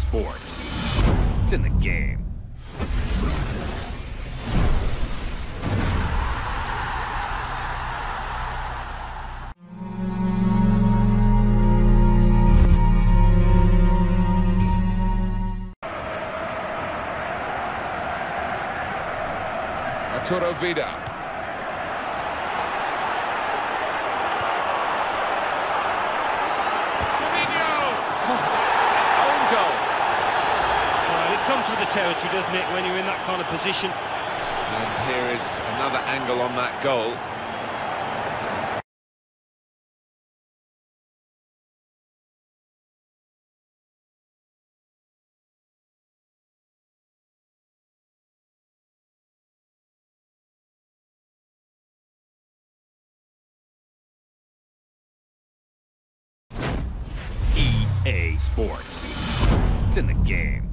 Sports. It's in the game. Arturo Vidal. Firmino! Own oh goal. Well, it comes with the territory, doesn't it, when you're in that kind of position? And here is another angle on that goal. EA Sports. It's in the game.